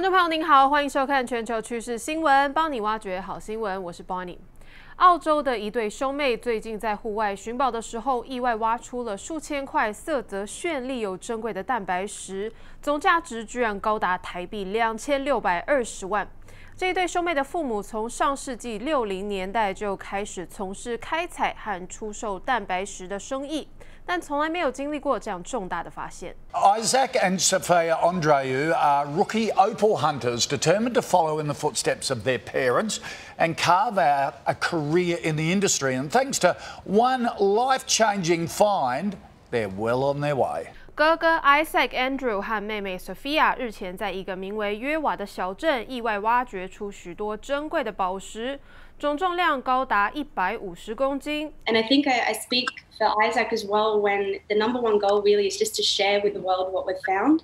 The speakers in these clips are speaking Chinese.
观众朋友您好，欢迎收看全球趋势新闻，帮你挖掘好新闻。我是 Bonnie。澳洲的一对兄妹最近在户外寻宝的时候，意外挖出了数千块色泽绚丽又珍贵的蛋白石，总价值居然高达台币两千六百二十万。这一对兄妹的父母从上世纪六零年代就开始从事开采和出售蛋白石的生意。但从来没有经历过这样重大的发现。Isaac and Sophia Andreu are rookie opal hunters determined to follow in the footsteps of their parents and carve out a career in the industry. And thanks to one life changing find, they're well on their way. 哥哥 Isaac Andrew 和妹妹 Sophia 日前在一个名为约瓦的小镇意外挖掘出许多珍贵的宝石，总重量高达一百五十公斤。And I think I, I speak for Isaac as well when the number one goal really is just to share with the world what we've found.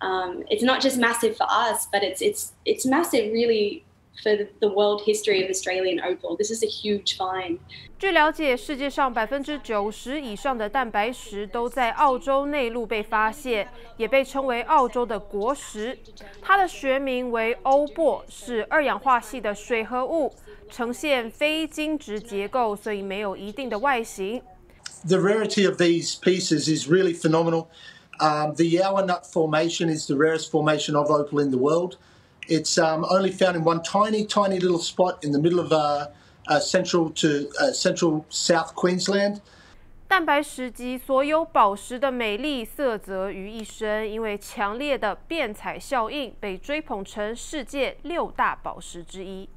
Um, it's not just massive for us, but it's it's it's massive really for the world history of Australian opal. This is a huge find. 据了解，世界上百分之九十以上的蛋白石都在澳洲内陆被发现，也被称为澳洲的国石。它的学名为欧珀，是二氧化系的水合物，呈现非晶质结构，所以没有一定的外形。The rarity of these pieces is really phenomenal. Um, the Yower Nut Formation is the rarest formation of opal in the world. It's um, only found in one tiny, tiny little spot in the middle of uh, uh, central to uh, central South Queensland. 蛋白石集所有宝石的美丽色泽于一身，因为强烈的变彩效应，被追捧成世界六大宝石之一。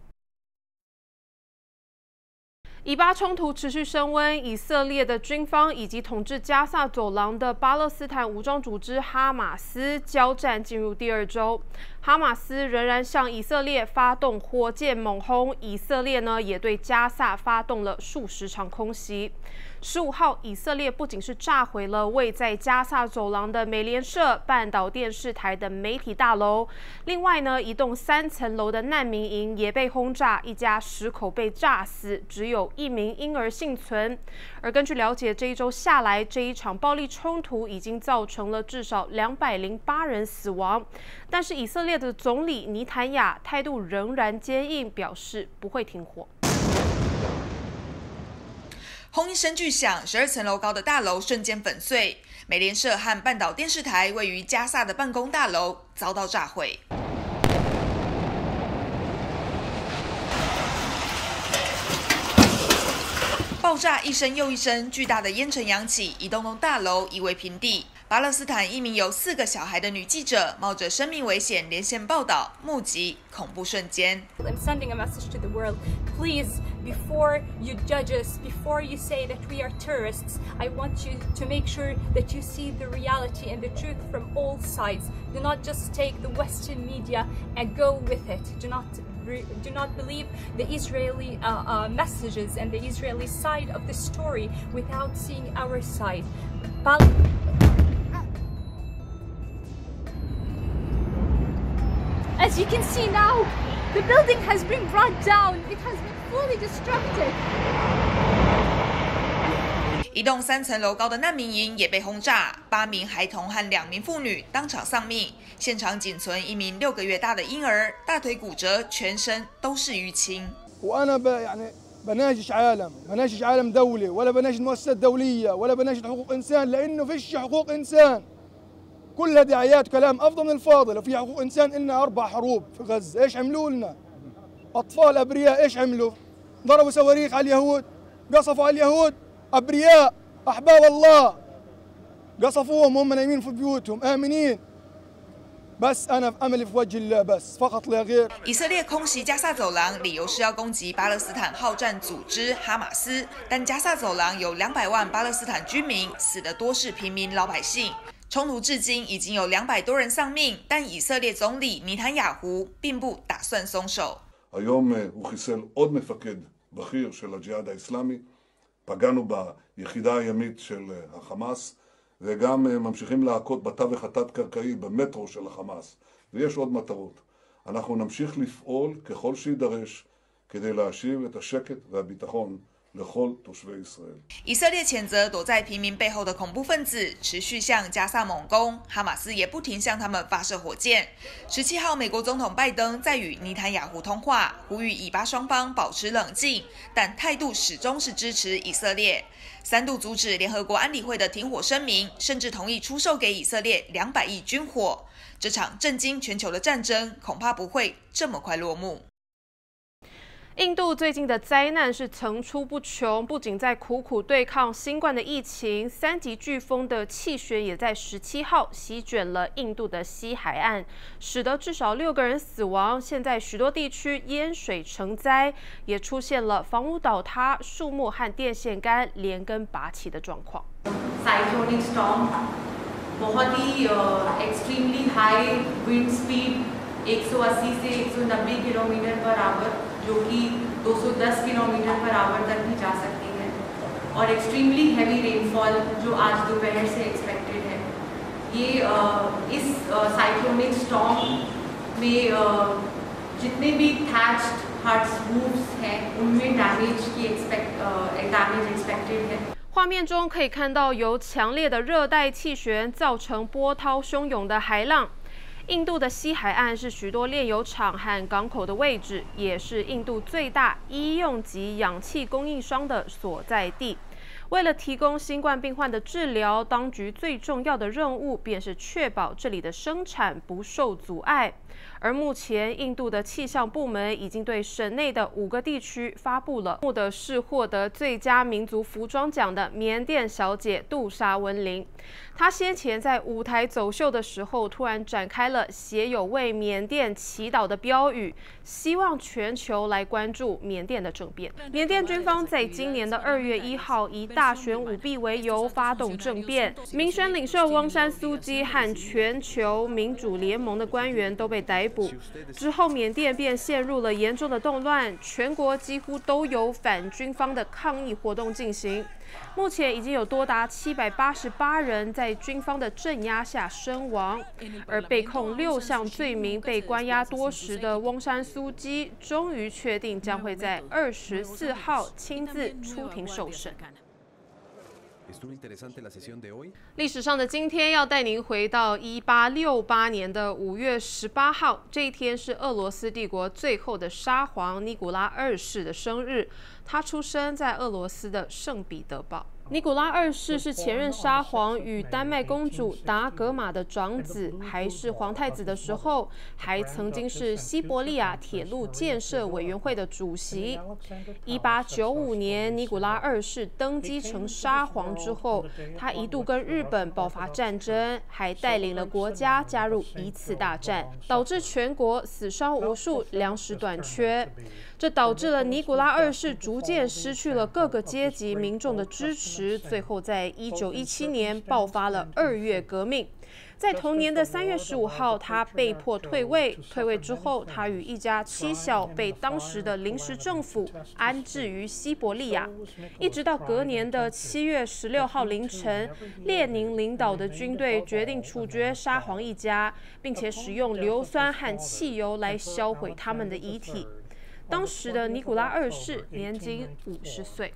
以巴冲突持续升温，以色列的军方以及统治加萨走廊的巴勒斯坦武装组织哈马斯交战进入第二周。哈马斯仍然向以色列发动火箭猛轰，以色列呢也对加萨发动了数十场空袭。十五号，以色列不仅是炸毁了位在加萨走廊的美联社半岛电视台的媒体大楼，另外呢，一栋三层楼的难民营也被轰炸，一家十口被炸死，只有一名婴儿幸存。而根据了解，这一周下来，这一场暴力冲突已经造成了至少两百零八人死亡。但是以色列的总理尼坦雅态度仍然坚硬，表示不会停火。轰一声巨响，十二层楼高的大楼瞬间粉碎。美联社和半岛电视台位于加萨的办公大楼遭到炸毁。爆炸一声又一声，巨大的烟尘扬起，一栋栋大楼夷为平地。巴勒斯坦一名有四个小孩的女记者冒着生命危险连线报道，目击恐怖瞬间。Please. before you judge us, before you say that we are terrorists, I want you to make sure that you see the reality and the truth from all sides. Do not just take the Western media and go with it. Do not do not believe the Israeli uh, uh, messages and the Israeli side of the story without seeing our side. As you can see now, the building has been brought down. It has been fully destructed. 一栋三层楼高的难民营也被轰炸，八名孩童和两名妇女当场丧命，现场仅存一名六个月大的婴儿，大腿骨折，全身都是淤青。وأنا يعني بناجش عالم بناجش عالم دولي ولا بناجش مؤسسات دولية ولا بناجش حقوق إنسان لأنه فيش حقوق إنسان كلها دعايات كلام أفضل من الفاضي لو في حقوق إنسان إلنا أربع حروب في غزة إيش عملوا لنا أطفال أبرياء إيش عملوا ضربوا صواريخ على اليهود قصفوا على اليهود أبرياء أحباب الله قصفوهم وهم نايمين في بيوتهم آمنين بس أنا أملي في وجه الله بس فقط لا غير 以色列空袭加萨走廊，理由是要攻击巴勒斯坦好战组织哈马斯。但加萨走廊有两百万巴勒斯坦居民，死的多是平民老百姓。 冲突至今已经有两百多人丧命，但以色列总理尼坦雅胡并不打算松手。היום הוא חיסל עוד מפקד בכיר של הג'יהאד האסלאמי, פגענו ביחידה הימית של החמאס, וגם ממשיכים להכות בתווך התת-קרקעי במטרו של החמאס, ויש עוד מטרות. אנחנו נמשיך לפעול ככל שיידרש כדי להשיב את השקט והביטחון לכל תושבי ישראל. 以色列谴责躲在平民背后的恐怖分子持续向加萨猛攻，哈马斯也不停向他们发射火箭。十七号，美国总统拜登在与尼坦雅胡通话，呼吁以巴双方保持冷静，但态度始终是支持以色列，三度阻止联合国安理会的停火声明，甚至同意出售给以色列两百亿军火。这场震惊全球的战争恐怕不会这么快落幕。印度最近的灾难是层出不穷，不仅在苦苦对抗新冠的疫情，三级飓风的气旋也在十七号席卷了印度的西海岸，使得至少六个人死亡。现在许多地区淹水成灾，也出现了房屋倒塌、树木和电线杆连根拔起的状况。Cyclonic storm，बहुत ही extremely high wind speed，一百八十से एक सौ नब्बे kilometre per hour。 जो कि 210 kilometre per hour तक भी जा सकती है और एक्सट्रीमली हैवी रेनफॉल जो आज दोपहर से एक्सपेक्टेड है ये इस साइक्लोनिक स्टॉम में जितने भी थैच्ड हट्स रूफ्स हैं उनमें डैमेज की एक्सपेक्ट डैमेज एक्सपेक्टेड है 画面中可以看到，由强烈的热带气旋造成波涛汹涌的海浪。 印度的西海岸是许多炼油厂和港口的位置，也是印度最大医用级氧气供应商的所在地。为了提供新冠病患的治疗，当局最重要的任务便是确保这里的生产不受阻碍。而目前，印度的气象部门已经对省内的五个地区发布了。目的是获得最佳民族服装奖的缅甸小姐杜莎温林。她先前在舞台走秀的时候，突然展开了写有为缅甸祈祷的标语，希望全球来关注缅甸的政变。缅甸军方在今年的二月一号以大选舞弊为由发动政变，民选领袖翁山苏基和全球民主联盟的官员都被逮捕。之后，缅甸便陷入了严重的动乱，全国几乎都有反军方的抗议活动进行。目前已经有多达七百八十八人在军方的镇压下身亡，而被控六项罪名、被关押多时的翁山苏基，终于确定将会在二十四号亲自出庭受审。历史上的今天，要带您回到一八六八年的五月十八号，这一天是俄罗斯帝国最后的沙皇尼古拉二世的生日。他出生在俄罗斯的圣彼得堡。尼古拉二世是前任沙皇与丹麦公主达格玛的长子，还是皇太子的时候，还曾经是西伯利亚铁路建设委员会的主席。一八九五年，尼古拉二世登基成沙皇之后，他一度跟日本爆发战争，还带领了国家加入一次大战，导致全国死伤无数，粮食短缺。这导致了尼古拉二世逐渐失去了各个阶级民众的支持，最后在一九一七年爆发了二月革命。在同年的三月十五号，他被迫退位。退位之后，他与一家妻小被当时的临时政府安置于西伯利亚，一直到隔年的七月十六号凌晨，列宁领导的军队决定处决沙皇一家，并且使用硫酸和汽油来销毁他们的遗体。当时的尼古拉二世年仅五十岁。